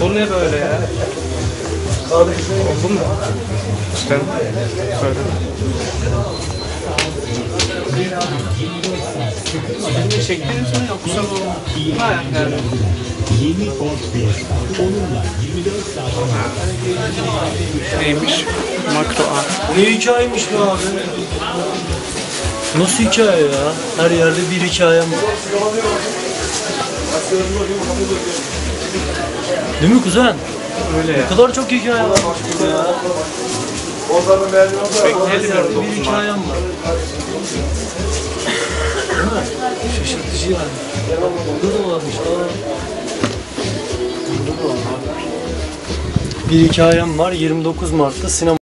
Bu ne böyle ya? Oldu mu? İşte söyle. Çektiniz mi yoksa bu? Ha yani. Yeni Ford Fiesta. Onunla 24 saat Neymiş? Makro art. Ne hikayeymiş be abi? Nasıl hikaye ya? Her yerde bir hikayem var. Değil mi kuzen? Öyle ya. Ne kadar çok hikaye var burada ya. Her yerde bir hikayem var. Değil mi? Şaşırtıcı yani. Burada da varmış. Aa. Bir hikayem var. 29 Mart'ta sinema